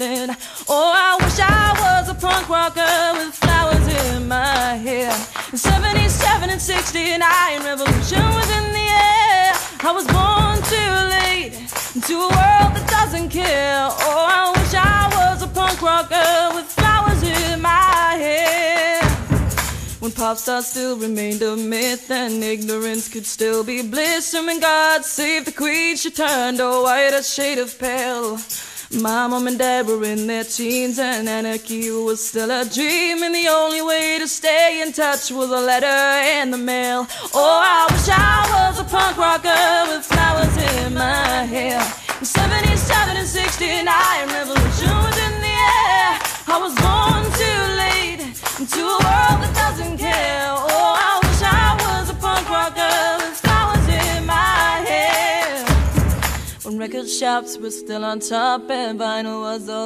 everything. Oh, I wish I was a punk rocker with flowers in my hair. In 77 and 69, revolution was in the air. I was born too late into a world that doesn't care. Oh, I wish I was a punk rocker with flowers in my hair. When pop stars still remained a myth and ignorance could still be bliss. And when God save the queen, she turned a white, a shade of pale. My mom and dad were in their teens and anarchy was still a dream. And the only way to stay in touch was a letter in the mail. Oh, I wish I was a punk rocker When record shops were still on top and vinyl was all